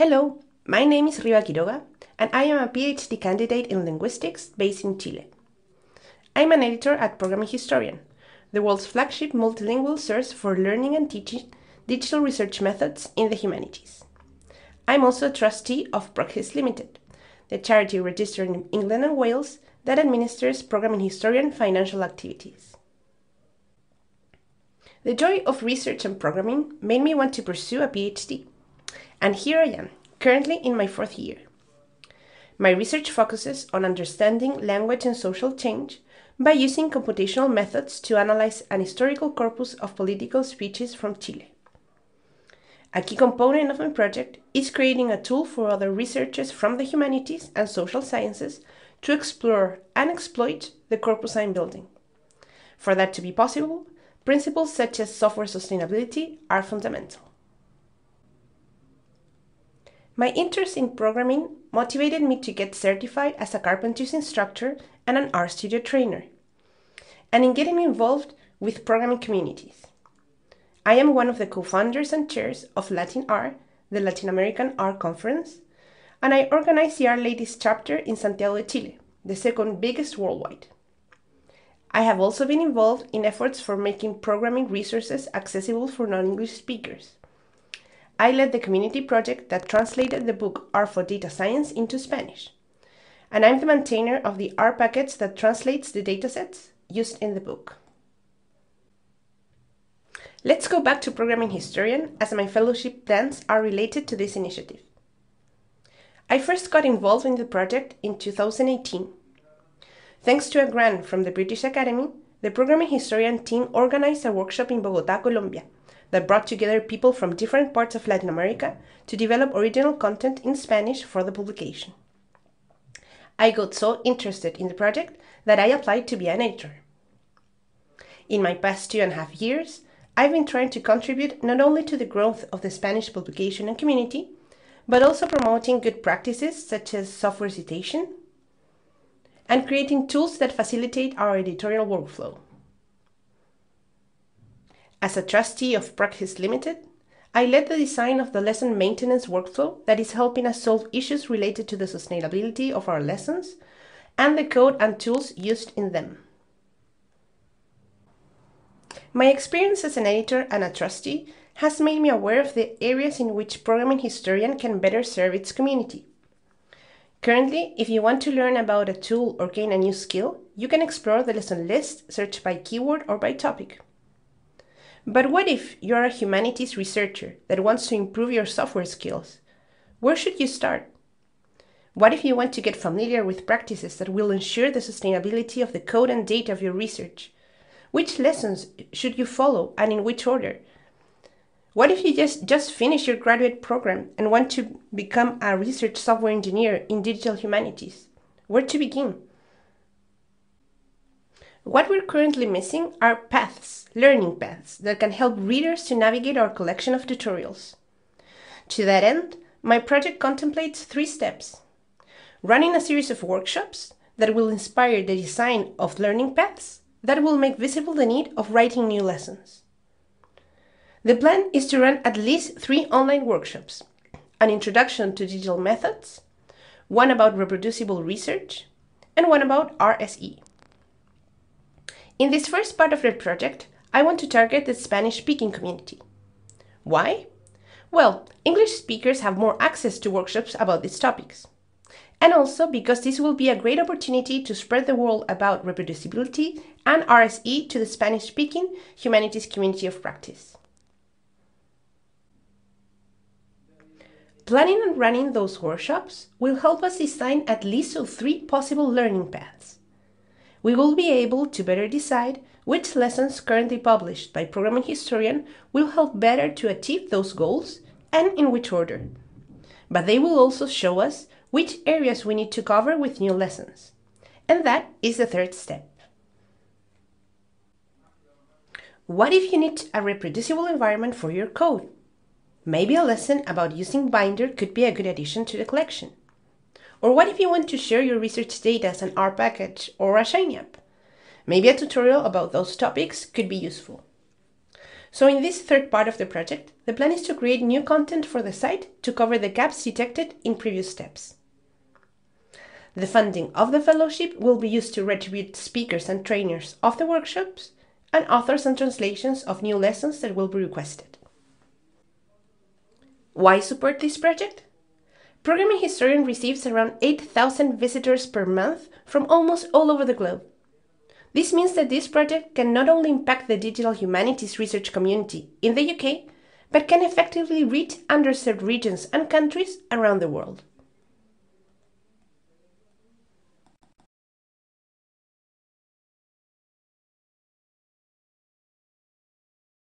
Hello, my name is Riva Quiroga, and I am a PhD candidate in linguistics based in Chile. I'm an editor at Programming Historian, the world's flagship multilingual source for learning and teaching digital research methods in the humanities. I'm also a trustee of ProgHis Limited, the charity registered in England and Wales that administers Programming Historian financial activities. The joy of research and programming made me want to pursue a PhD. And here I am, currently in my fourth year. My research focuses on understanding language and social change by using computational methods to analyze an historical corpus of political speeches from Chile. A key component of my project is creating a tool for other researchers from the humanities and social sciences to explore and exploit the corpus I'm building. For that to be possible, principles such as software sustainability are fundamental. My interest in programming motivated me to get certified as a Carpentries instructor and an RStudio trainer, and in getting involved with programming communities. I am one of the co-founders and chairs of Latin R, the Latin American R Conference, and I organize the R Ladies chapter in Santiago de Chile, the second biggest worldwide. I have also been involved in efforts for making programming resources accessible for non-English speakers. I led the community project that translated the book R for Data Science into Spanish. And I'm the maintainer of the R package that translates the datasets used in the book. Let's go back to Programming Historian as my fellowship plans are related to this initiative. I first got involved in the project in 2018. Thanks to a grant from the British Academy, the Programming Historian team organized a workshop in Bogota, Colombia, that brought together people from different parts of Latin America to develop original content in Spanish for the publication. I got so interested in the project that I applied to be an editor. In my past two and a half years, I've been trying to contribute not only to the growth of the Spanish publication and community, but also promoting good practices such as software citation and creating tools that facilitate our editorial workflow. As a trustee of ProgHis Limited, I led the design of the lesson maintenance workflow that is helping us solve issues related to the sustainability of our lessons and the code and tools used in them. My experience as an editor and a trustee has made me aware of the areas in which Programming Historian can better serve its community. Currently, if you want to learn about a tool or gain a new skill, you can explore the lesson list, search by keyword or by topic. But what if you're a humanities researcher that wants to improve your software skills? Where should you start? What if you want to get familiar with practices that will ensure the sustainability of the code and data of your research? Which lessons should you follow and in which order? What if you just, just finished your graduate program and want to become a research software engineer in digital humanities? Where to begin? What we're currently missing are paths, learning paths, that can help readers to navigate our collection of tutorials. To that end, my project contemplates three steps. Running a series of workshops that will inspire the design of learning paths that will make visible the need of writing new lessons. The plan is to run at least three online workshops an introduction to digital methods, one about reproducible research, and one about RSE. In this first part of the project, I want to target the Spanish speaking community. Why? Well, English speakers have more access to workshops about these topics. And also because this will be a great opportunity to spread the word about reproducibility and RSE to the Spanish speaking humanities community of practice. Planning and running those workshops will help us design at least three possible learning paths we will be able to better decide which lessons currently published by Programming Historian will help better to achieve those goals and in which order. But they will also show us which areas we need to cover with new lessons. And that is the third step. What if you need a reproducible environment for your code? Maybe a lesson about using Binder could be a good addition to the collection. Or what if you want to share your research data as an R package or a Shiny app? Maybe a tutorial about those topics could be useful. So in this third part of the project, the plan is to create new content for the site to cover the gaps detected in previous steps. The funding of the fellowship will be used to retribute speakers and trainers of the workshops and authors and translations of new lessons that will be requested. Why support this project? Programming Historian receives around 8,000 visitors per month from almost all over the globe. This means that this project can not only impact the digital humanities research community in the UK, but can effectively reach underserved regions and countries around the world.